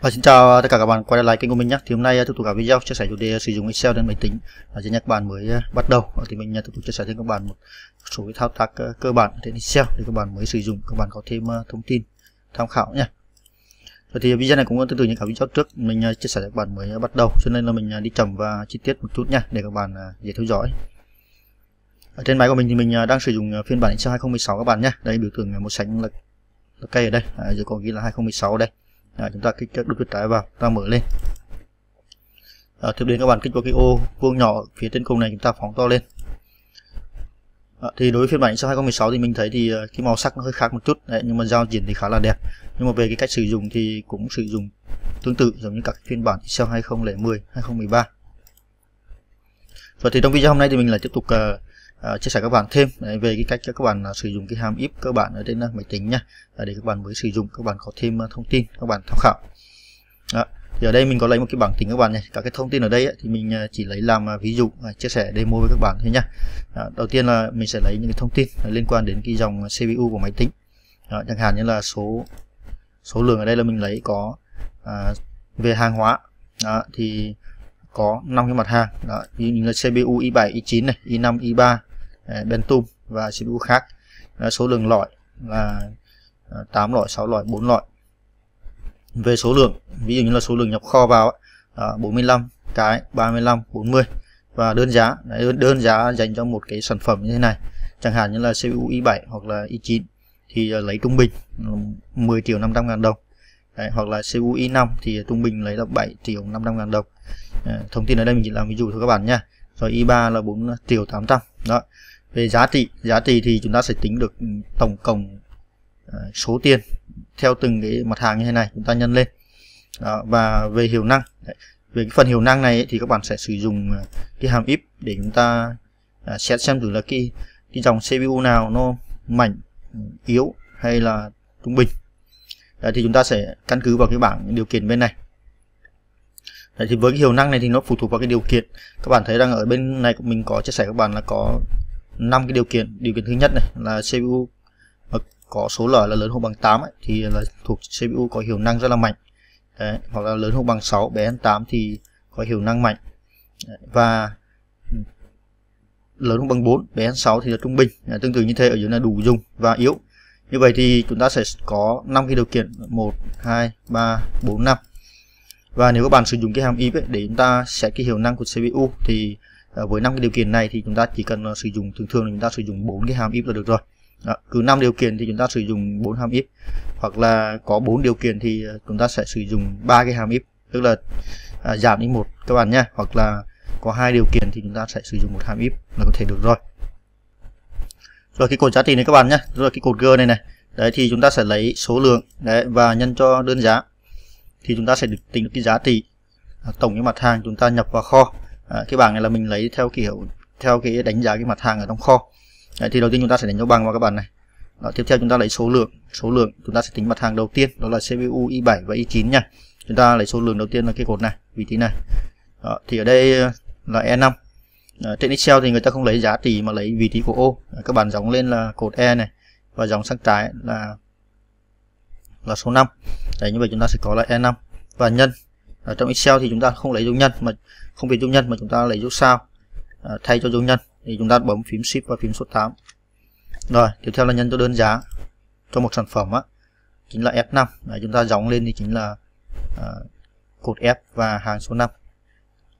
Và xin chào tất cả các bạn quay lại kênh của mình nhé. Thì hôm nay à, tiếp tục cả video chia sẻ chủ đề sử dụng Excel trên máy tính. Và cho các bạn mới à, bắt đầu thì mình à, tiếp tục chia sẻ với các bạn một số cái thao tác cơ bản trên Excel để các bạn mới sử dụng các bạn có thêm thông tin tham khảo nhé. Rồi thì video này cũng tương tự như cả video trước mình chia sẻ với các bạn mới bắt đầu cho nên là mình đi chậm và chi tiết một chút nha để các bạn dễ theo dõi. Ở trên máy của mình thì mình đang sử dụng phiên bản Excel 2016 các bạn nhé. Đây biểu tượng màu xanh là, cây ở đây, à, giờ có ghi là 2016 đây à, chúng ta kích đút chuột trái vào ta mở lên. À, tiếp đến các bạn kích vào cái ô vuông nhỏ phía trên cùng này chúng ta phóng to lên. À, thì đối với phiên bản Excel 2016 thì mình thấy thì ờ, cái màu sắc nó hơi khác một chút. Đấy, nhưng mà giao diện thì khá là đẹp. Nhưng mà về cái cách sử dụng thì cũng sử dụng tương tự giống như các phiên bản Excel 2010 2013 và thì trong video hôm nay thì mình lại tiếp tục uh, uh, chia sẻ các bạn thêm đấy, về cái cách cho các bạn uh, sử dụng cái hàm if cơ bản ở trên uh, máy tính nhá để các bạn mới sử dụng các bạn có thêm uh, thông tin các bạn tham khảo. Đó. thì ở đây mình có lấy một cái bảng tính các bạn này, các cái thông tin ở đây ấy, thì mình uh, chỉ lấy làm uh, ví dụ uh, chia sẻ demo với các bạn thôi nhá uh, đầu tiên là mình sẽ lấy những cái thông tin uh, liên quan đến cái dòng CPU của máy tính. Đó, chẳng hạn như là số số lượng ở đây là mình lấy có uh, về hàng hóa. Đó, thì có 5 cái mặt hàng. Đó, như là CPU i7, i9 này, i5, i3 Ờ, Bentum và CPU khác. Số lượng loại là 8 loại 6 loại 4 loại về số lượng ví dụ như là số lượng nhập kho vào 45 ờ, cái 35 40 và đơn giá đơn, đơn giá dành cho một cái sản phẩm như thế này. Chẳng hạn như là CPU i7 hoặc là i9 thì ờ, lấy trung bình 10 triệu 500 ngàn đồng. Đấy, hoặc là CPU i5 thì trung bình lấy là 7 triệu 500 ngàn đồng. À, thông tin ở đây mình chỉ làm ví dụ thôi các bạn nha rồi i3 là 4 triệu 800 đó về giá trị giá trị thì chúng ta sẽ tính được ừ, tổng cộng ờ, số tiền theo từng cái mặt hàng như thế này chúng ta nhân lên. Đó, và về hiệu năng đấy, về cái phần hiệu năng này ấy, thì các bạn sẽ sử dụng ờ, cái hàm if để chúng ta ờ, xét xem thử là cái cái dòng CPU nào nó mạnh ừ, yếu hay là trung bình. Đấy, thì chúng ta sẽ căn cứ vào cái bảng điều kiện bên này. Đấy, thì với cái hiệu năng này thì nó phụ thuộc vào cái điều kiện. Các bạn thấy rằng ở bên này của mình có chia sẻ các bạn là có năm cái điều kiện điều kiện thứ nhất này là CPU mà có số lõi là lớn hơn bằng 8 ấy, thì là thuộc CPU có hiệu năng rất là mạnh. Đấy, hoặc là lớn hơn bằng 6 bé hơn 8 thì có hiệu năng mạnh. Đấy, và lớn hơn bằng 4 bé hơn 6 thì là trung bình. Đấy, tương tự như thế ở dưới là đủ dùng và yếu. Như vậy thì chúng ta sẽ có 5 cái điều kiện 1 2 3 4 5 và nếu các bạn sử dụng cái hàm if ấy, để chúng ta xét cái hiệu năng của CPU thì Ờ, với năm cái điều kiện này thì chúng ta chỉ cần uh, sử dụng thường thường là chúng ta sử dụng bốn cái hàm if là được rồi. Đó, cứ năm điều kiện thì chúng ta sử dụng bốn hàm if hoặc là có bốn điều kiện thì ờ, chúng ta sẽ sử dụng ba cái hàm if tức là à, giảm đi một các bạn nhé hoặc là có hai điều kiện thì chúng ta sẽ sử dụng một hàm if là có thể được rồi. Rồi cái cột giá trị này các bạn nhé rồi cái cột g này này. Đấy thì chúng ta sẽ lấy số lượng đấy và nhân cho đơn giá. Thì chúng ta sẽ được tính được cái giá trị à, tổng cái mặt hàng chúng ta nhập vào kho à, cái bảng này là mình lấy theo kiểu theo cái đánh giá cái mặt hàng ở trong kho. Đấy, thì đầu tiên chúng ta sẽ đánh dấu bằng vào các bạn này. Đó, tiếp theo chúng ta lấy số lượng. Số lượng chúng ta sẽ tính mặt hàng đầu tiên đó là CPU i7 và i9 nha. Chúng ta lấy số lượng đầu tiên là cái cột này vị trí này. Đó, thì ở đây là E5 à, ờ, trên Excel thì người ta không lấy giá trị mà lấy vị trí của ô à, các bạn dòng lên là cột E này và dòng sang trái là là số 5 đấy như vậy chúng ta sẽ có là E5 và nhân. Ở trong Excel thì chúng ta không lấy dấu nhân mà không phải dung nhân mà chúng ta lấy dấu sao. À, thay cho dấu nhân thì chúng ta bấm phím shift và phím số 8 rồi tiếp theo là nhân cho đơn giá cho một sản phẩm á chính là F5 Đấy, chúng ta dóng lên thì chính là à, cột F và hàng số 5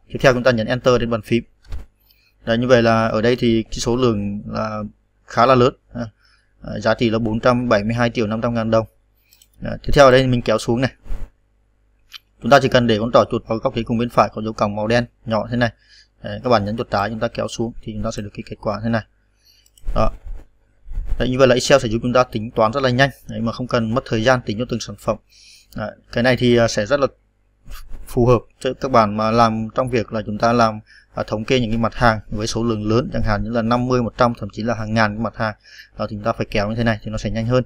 tiếp theo chúng ta nhấn Enter trên bàn phím. Đấy, như vậy là ở đây thì cái số lượng là khá là lớn. À, à giá trị là 472 triệu 500 ngàn đồng. À, tiếp theo ở đây mình kéo xuống này chúng ta chỉ cần để con trỏ chuột vào góc phía cùng bên phải có dấu còng màu đen nhỏ thế này. Đấy, các bạn nhấn chuột trái chúng ta kéo xuống thì chúng ta sẽ được cái kết quả thế này. Đó. Đấy, như vậy là Excel sẽ giúp chúng ta tính toán rất là nhanh. Đấy, mà không cần mất thời gian tính cho từng sản phẩm. Đấy, cái này thì à, sẽ rất là phù hợp cho các bạn mà làm trong việc là chúng ta làm à, thống kê những cái mặt hàng với số lượng lớn chẳng hạn như là 50 100 thậm chí là hàng ngàn cái mặt hàng. Đó thì chúng ta phải kéo như thế này thì nó sẽ nhanh hơn.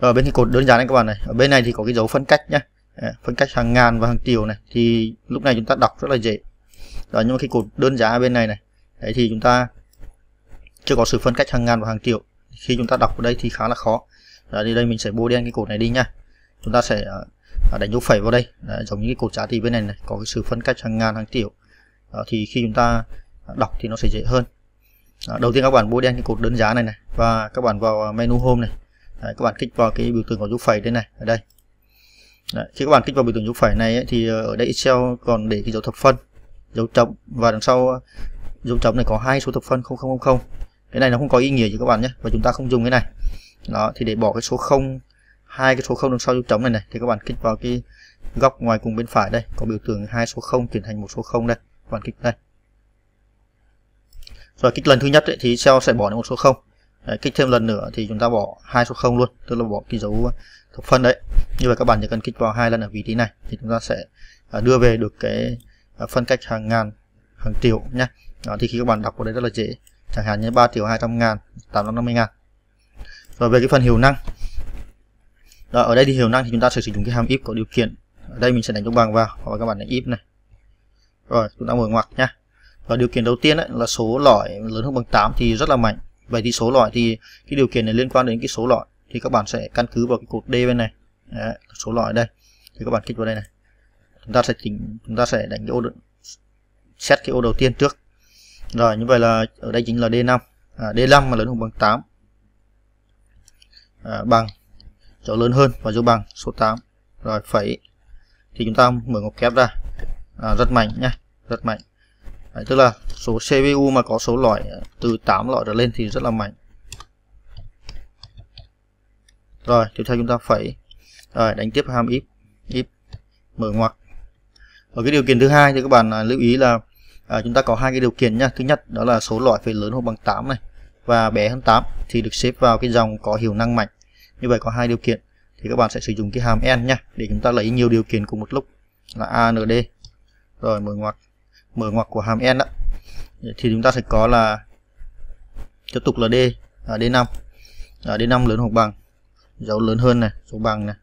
Ở bên cái cột đơn giản này các bạn này. Ở bên này thì có cái dấu phân cách nhé Ờ, phân cách hàng ngàn và hàng triệu này thì lúc này chúng ta đọc rất là dễ. Đó nhưng mà khi cột đơn giá bên này này đấy thì chúng ta chưa có sự phân cách hàng ngàn và hàng triệu. Khi chúng ta đọc ở đây thì khá là khó. Đó, thì đây mình sẽ bôi đen cái cột này đi nha. Chúng ta sẽ ờ, đánh dấu phẩy vào đây. Đấy, giống như cái cột giá trị bên này này có cái sự phân cách hàng ngàn hàng triệu. Đó, thì khi chúng ta ờ, đọc thì nó sẽ dễ hơn. Đó, đầu tiên các bạn bôi đen cái cột đơn giá này này và các bạn vào menu home này. Đấy, các bạn kích vào cái biểu tượng có dấu phẩy đây này ở đây. Đấy, khi các bạn kích vào biểu tượng dấu phẩy này ấy, thì ờ, ở đây Excel còn để cái dấu thập phân dấu chấm và đằng sau ờ, dấu chấm này có hai số thập phân 0000 cái này nó không có ý nghĩa gì các bạn nhé và chúng ta không dùng cái này. Đó thì để bỏ cái số 0 hai cái số 0 đằng sau dấu chấm này này thì các bạn kích vào cái góc ngoài cùng bên phải đây có biểu tượng hai số 0 chuyển thành một số 0 đây các bạn kích đây. Rồi kích lần thứ nhất ấy, thì Excel sẽ bỏ đi một số 0 đấy, kích thêm lần nữa thì chúng ta bỏ hai số 0 luôn tức là bỏ cái dấu thập phân đấy. Như vậy các bạn chỉ cần kích vào hai lần ở vị trí này thì chúng ta sẽ à, đưa về được cái à, phân cách hàng ngàn hàng triệu nhé đó, thì khi các bạn đọc vào đây rất là dễ. Chẳng hạn như 3 triệu 200 ngàn 850 ngàn. Rồi về cái phần hiệu năng. Đó, ở đây thì hiệu năng thì chúng ta sẽ sử dụng cái hàm if có điều kiện. Ở đây mình sẽ đánh dấu bằng vào và các bạn đánh if này. Rồi chúng ta mở ngoặc nhá. Và điều kiện đầu tiên ấy, là số lõi lớn hơn bằng 8 thì rất là mạnh. Vậy thì số lõi thì cái điều kiện này liên quan đến cái số lõi thì các bạn sẽ căn cứ vào cái cột D bên này. Đấy, số lõi đây. Thì các bạn kích vào đây này. Chúng ta sẽ chỉnh chúng ta sẽ đánh cái ô xét cái ô đầu tiên trước. Rồi như vậy là ở đây chính là D5 à, D5 mà lớn hơn bằng 8 à, bằng chỗ lớn hơn và dấu bằng số 8 rồi phẩy. Thì chúng ta mở ngoặc kép ra. À, rất mạnh nhé rất mạnh. Đấy, tức là số CPU mà có số loại à, từ 8 loại trở lên thì rất là mạnh rồi tiếp theo chúng ta phẩy rồi đánh tiếp hàm if if mở ngoặc. Ở cái điều kiện thứ hai thì các bạn à, lưu ý là à, chúng ta có hai cái điều kiện nhá. Thứ nhất đó là số loại phải lớn hơn bằng 8 này và bé hơn 8 thì được xếp vào cái dòng có hiệu năng mạnh. Như vậy có hai điều kiện thì các bạn sẽ sử dụng cái hàm n nhá để chúng ta lấy nhiều điều kiện cùng một lúc là AND rồi mở ngoặc mở ngoặc của hàm n đó thì chúng ta sẽ có là tiếp tục là D à, D5 à, D5 lớn hoặc bằng dấu lớn hơn này số bằng này.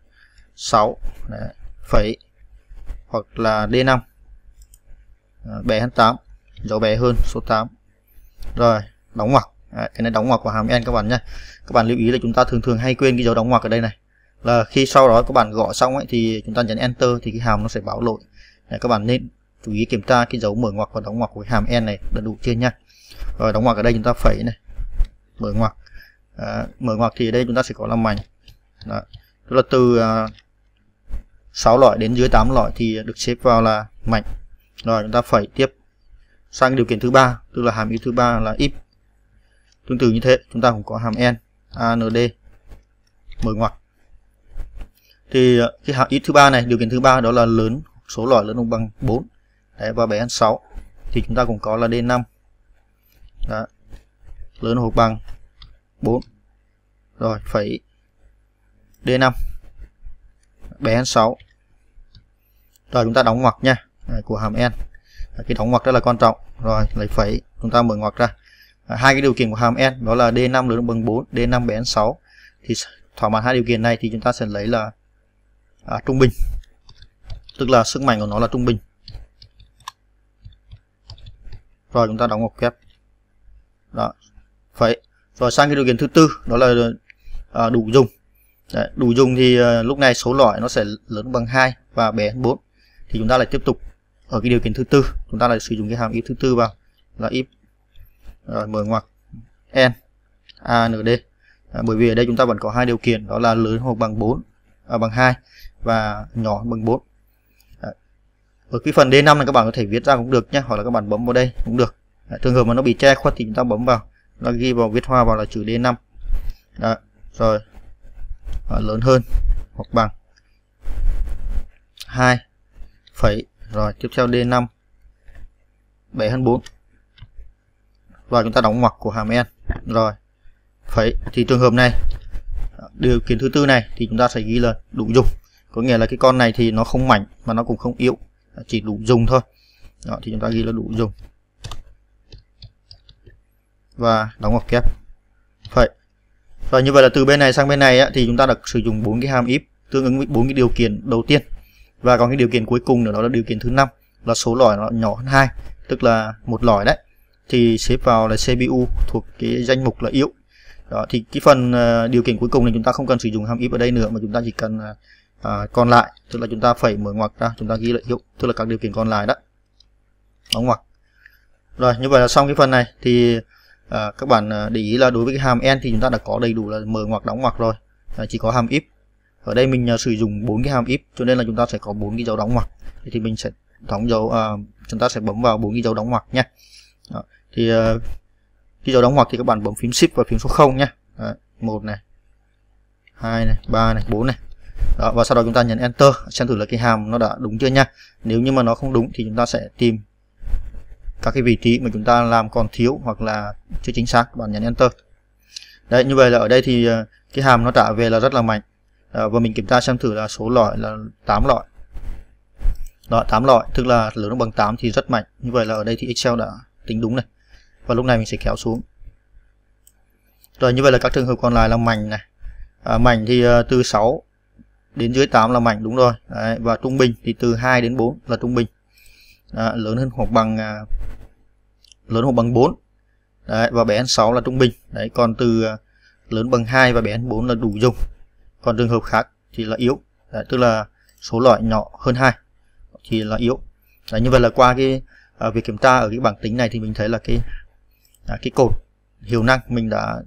6 Đấy, phẩy hoặc là D5 à, ờ, bé hơn 8 dấu bé hơn số 8 rồi đóng ngoặc. Đấy, cái này đóng ngoặc của hàm n các bạn nhé các bạn lưu ý là chúng ta thường thường hay quên cái dấu đóng ngoặc ở đây này. Là khi sau đó các bạn gõ xong ấy thì chúng ta nhấn enter thì cái hàm nó sẽ báo lỗi. Đấy, các bạn nên chú ý kiểm tra cái dấu mở ngoặc và đóng ngoặc của hàm n này đã đủ chưa nha rồi đóng ngoặc ở đây chúng ta phẩy này. Mở ngoặc. À, mở ngoặc thì ở đây chúng ta sẽ có là mảnh đó. tức là từ à, uh, 6 loại đến dưới 8 loại thì được xếp vào là mạnh. rồi chúng ta phải tiếp sang điều kiện thứ ba tức là hàm if thứ ba là if tương tự như thế chúng ta cũng có hàm n and mở ngoặc thì à, cái hàm if thứ ba này điều kiện thứ ba đó là lớn số loại lớn bằng 4 Đấy, và bé hơn 6 thì chúng ta cũng có là D5 Đó. lớn hoặc bằng 4 rồi phải D5 bé hơn 6 rồi chúng ta đóng ngoặc nha. Của hàm n cái đóng ngoặc rất là quan trọng. Rồi lấy phẩy. Chúng ta mở ngoặc ra. À, hai cái điều kiện của hàm n đó là D5 lớn bằng 4 D5 bé hơn 6 thì thỏa mãn hai điều kiện này thì chúng ta sẽ lấy là à, trung bình. Tức là sức mạnh của nó là trung bình. Rồi chúng ta đóng ngoặc kép. Đó. Phẩy. Rồi sang cái điều kiện thứ tư đó là à, đủ dùng. Đấy, đủ dùng thì ờ, lúc này số lõi nó sẽ lớn bằng 2 và bé hơn 4 thì chúng ta lại tiếp tục ở cái điều kiện thứ tư. Chúng ta lại sử dụng cái hàm if thứ tư vào là if ờ, rồi mở ngoặc n a n d. À, bởi vì ở đây chúng ta vẫn có hai điều kiện đó là lớn hoặc bằng 4 à, bằng 2 và nhỏ bằng 4 ở cái phần D5 này các bạn có thể viết ra cũng được nhé hoặc là các bạn bấm vào đây cũng được. Đấy, trường hợp mà nó bị che khuất thì chúng ta bấm vào nó ghi vào viết hoa vào là chữ D5 Đó, rồi. Đó, lớn hơn hoặc bằng. 2 phẩy rồi tiếp theo D5 7 hơn 4 và chúng ta đóng ngoặc của hàm n rồi phẩy thì trường hợp này à, điều kiện thứ tư này thì chúng ta sẽ ghi là đủ dùng. Có nghĩa là cái con này thì nó không mạnh mà nó cũng không yếu à, chỉ đủ dùng thôi. Đó thì chúng ta ghi là đủ dùng. Và đóng ngoặc kép. Phẩy rồi như vậy là từ bên này sang bên này á, thì chúng ta đã sử dụng bốn cái hàm if tương ứng với bốn cái điều kiện đầu tiên. Và còn cái điều kiện cuối cùng nữa đó là điều kiện thứ năm là số lõi nó nhỏ hơn hai tức là một lõi đấy. Thì xếp vào là CPU thuộc cái danh mục là yếu. Đó thì cái phần uh, điều kiện cuối cùng này chúng ta không cần sử dụng hàm if ở đây nữa mà chúng ta chỉ cần uh, à, còn lại tức là chúng ta phải mở ngoặc ra chúng ta ghi lại hiệu tức là các điều kiện còn lại đó. Đóng ngoặc. Rồi như vậy là xong cái phần này. Thì à, các bạn ờ, để ý là đối với cái hàm n thì chúng ta đã có đầy đủ là mở ngoặc đóng ngoặc rồi. À, chỉ có hàm if ở đây mình uh, sử dụng bốn cái hàm if cho nên là chúng ta sẽ có bốn cái dấu đóng ngoặc. Thì mình sẽ đóng dấu à, chúng ta sẽ bấm vào bốn cái dấu đóng ngoặc nhé. Đó. thì uh, cái dấu đóng ngoặc thì các bạn bấm phím shift và phím số 0 nhé. Một này hai này ba này bốn này. Đó, và sau đó chúng ta nhấn enter xem thử là cái hàm nó đã đúng chưa nha nếu như mà nó không đúng thì chúng ta sẽ tìm các cái vị trí mà chúng ta làm còn thiếu hoặc là chưa chính xác bạn nhấn enter. Đấy như vậy là ở đây thì ờ, cái hàm nó trả về là rất là mạnh. À, và mình kiểm tra xem thử là số loại là 8 loại. Đó 8 loại tức là lớn hơn bằng 8 thì rất mạnh. Như vậy là ở đây thì Excel đã tính đúng này. Và lúc này mình sẽ kéo xuống. Rồi như vậy là các trường hợp còn lại là mảnh này. À, mảnh thì uh, từ 6 đến dưới 8 là mảnh đúng rồi. Đấy, và trung bình thì từ 2 đến 4 là trung bình à, lớn hơn hoặc bằng à, lớn hoặc bằng 4 Đấy, và bé hơn 6 là trung bình. Đấy, còn từ à, lớn bằng 2 và bé hơn 4 là đủ dùng. Còn trường hợp khác thì là yếu. Đấy, tức là số loại nhỏ hơn 2 thì là yếu. Đấy, như vậy là qua cái à, việc kiểm tra ở cái bảng tính này thì mình thấy là cái à, cái cột hiệu năng mình đã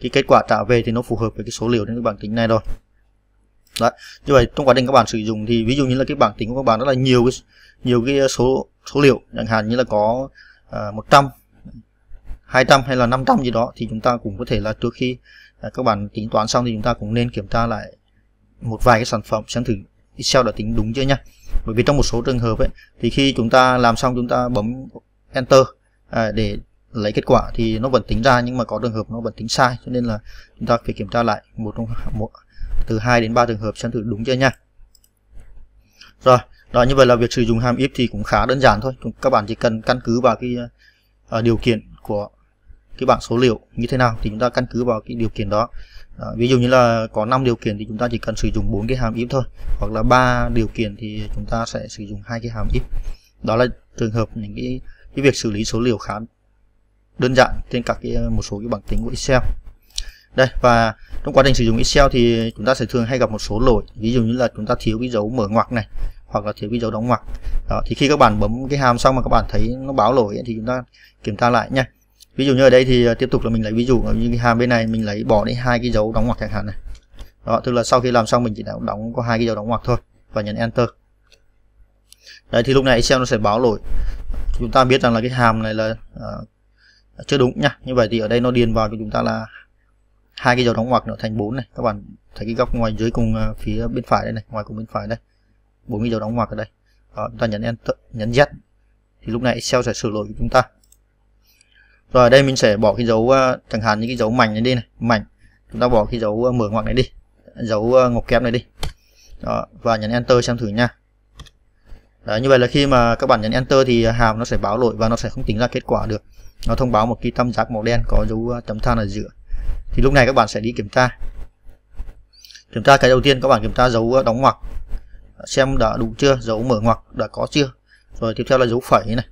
cái kết quả trả về thì nó phù hợp với cái số liệu trên cái bảng tính này rồi. Đấy. như vậy trong quá trình các bạn sử dụng thì ví dụ như là cái bảng tính của các bạn rất là nhiều cái nhiều cái ờ, số số liệu chẳng hạn như là có uh, 100 200 hay là 500 gì đó thì chúng ta cũng có thể là trước khi uh, các bạn tính toán xong thì chúng ta cũng nên kiểm tra lại một vài cái sản phẩm xem thử Excel đã tính đúng chưa nhá bởi vì trong một số trường hợp ấy thì khi chúng ta làm xong chúng ta bấm enter à, để lấy kết quả thì nó vẫn tính ra nhưng mà có trường hợp nó vẫn tính sai cho nên là chúng ta phải kiểm tra lại một trong một từ 2 đến 3 trường hợp xem thử đúng chưa nha. Rồi đó như vậy là việc sử dụng hàm if thì cũng khá đơn giản thôi. Các bạn chỉ cần căn cứ vào cái uh, điều kiện của cái bảng số liệu như thế nào thì chúng ta căn cứ vào cái điều kiện đó. Đó, ví dụ như là có 5 điều kiện thì chúng ta chỉ cần sử dụng bốn cái hàm if thôi hoặc là ba điều kiện thì chúng ta sẽ sử dụng hai cái hàm if. Đó là trường hợp những cái cái việc xử lý số liệu khá đơn giản trên các cái một số cái bảng tính của Excel đây và trong quá trình sử dụng Excel thì chúng ta sẽ thường hay gặp một số lỗi. Ví dụ như là chúng ta thiếu cái dấu mở ngoặc này hoặc là thiếu cái dấu đóng ngoặc. Đó thì khi các bạn bấm cái hàm xong mà các bạn thấy nó báo lỗi ấy, thì chúng ta kiểm tra lại nha. Ví dụ như ở đây thì ờ, tiếp tục là mình lấy ví dụ như cái hàm bên này mình lấy bỏ đi hai cái dấu đóng ngoặc chẳng hạn này. Đó tức là sau khi làm xong mình chỉ đã đóng có hai cái dấu đóng ngoặc thôi và nhấn enter. Đấy thì lúc này Excel nó sẽ báo lỗi. Chúng ta biết rằng là cái hàm này là uh, chưa đúng nha. Như vậy thì ở đây nó điền vào cho chúng ta là hai cái dấu đóng ngoặc nữa thành bốn này. Các bạn thấy cái góc ngoài dưới cùng à, phía bên phải đây này ngoài cùng bên phải đây. Bốn cái dấu đóng ngoặc ở đây. Đó, chúng ta nhấn enter nhấn Z. Thì lúc này Excel sẽ sửa lỗi của chúng ta. Rồi ở đây mình sẽ bỏ cái dấu à, chẳng hạn như cái dấu mảnh này đi này. Mảnh. Chúng ta bỏ cái dấu à, mở ngoặc này đi. Dấu ngọc kép này đi. Đó, và nhấn enter xem thử nha. Đấy, như vậy là khi mà các bạn nhấn enter thì hàm nó sẽ báo lỗi và nó sẽ không tính ra kết quả được. Nó thông báo một cái tam giác màu đen có dấu chấm than ở giữa thì lúc này các bạn sẽ đi kiểm tra. Kiểm tra cái đầu tiên, các bạn kiểm tra dấu ờ, đóng ngoặc. Xem đã đủ chưa, dấu mở ngoặc đã có chưa. Rồi tiếp theo là dấu phẩy này,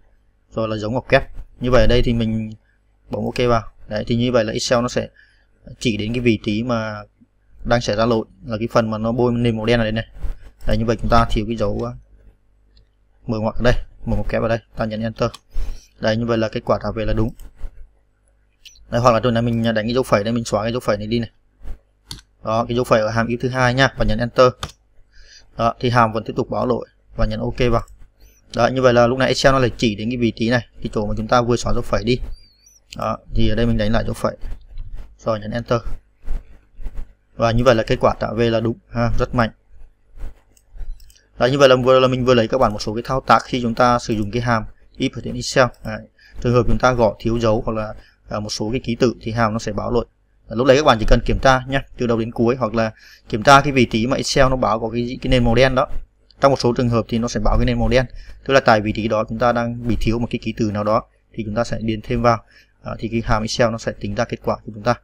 rồi là dấu ngoặc kép. Như vậy ở đây thì mình bấm ok vào. Đấy, thì như vậy là Excel nó sẽ chỉ đến cái vị trí mà đang xảy ra lỗi, là cái phần mà nó bôi nền màu đen này này. Đấy, như vậy chúng ta thiếu cái dấu ờ, mở ngoặc ở đây, mở ngoặc kép vào đây, ta nhấn enter. Đấy, như vậy là kết quả trả về là đúng. Đấy, hoặc là tôi này mình đánh cái dấu phẩy đây mình xóa cái dấu phẩy này đi này. Đó cái dấu phẩy ở hàm if thứ hai nha và nhấn enter. Đó thì hàm vẫn tiếp tục báo lỗi và nhấn ok vào. Đó như vậy là lúc này Excel nó lại chỉ đến cái vị trí này cái chỗ mà chúng ta vừa xóa dấu phẩy đi. Đó thì ở đây mình đánh lại dấu phẩy. Rồi nhấn enter. Và như vậy là kết quả tạo về là đúng ha, rất mạnh. Đó như vậy là vừa là mình vừa lấy các bạn một số cái thao tác khi chúng ta sử dụng cái hàm if ở trên Excel. Đấy. trường hợp chúng ta gõ thiếu dấu hoặc là à, một số cái ký tự thì hàm nó sẽ báo lỗi lúc đấy các bạn chỉ cần kiểm tra nhé từ đầu đến cuối hoặc là kiểm tra cái vị trí mà Excel nó báo có cái cái nền màu đen đó. Trong một số trường hợp thì nó sẽ báo cái nền màu đen tức là tại vị trí đó chúng ta đang bị thiếu một cái ký tự nào đó thì chúng ta sẽ điền thêm vào. À, thì cái hàm Excel nó sẽ tính ra kết quả của chúng ta.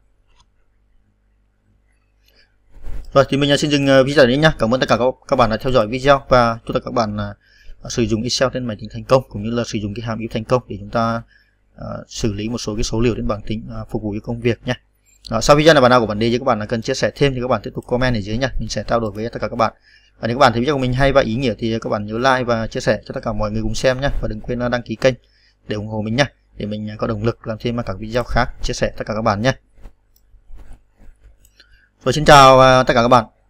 Rồi thì mình xin dừng à, video đến nhé cảm ơn tất cả các bạn đã theo dõi video và chúc tất cả các bạn uh, sử dụng Excel trên máy tính thành công cũng như là sử dụng cái hàm if thành công để chúng ta uh, xử lý một số cái số liệu đến bảng tính uh, phục vụ cho công việc nhé. Đó, sau video này bạn nào có vấn đề gì các bạn là cần chia sẻ thêm thì các bạn tiếp tục comment ở dưới nha. mình sẽ trao đổi với tất cả các bạn. Và nếu các bạn thấy video của mình hay và ý nghĩa thì các bạn nhớ like và chia sẻ cho tất cả mọi người cùng xem nhé. Và đừng quên đăng ký kênh để ủng hộ mình nhé. Để mình có động lực làm thêm các video khác chia sẻ tất cả các bạn nhé. Rồi xin chào à, tất cả các bạn.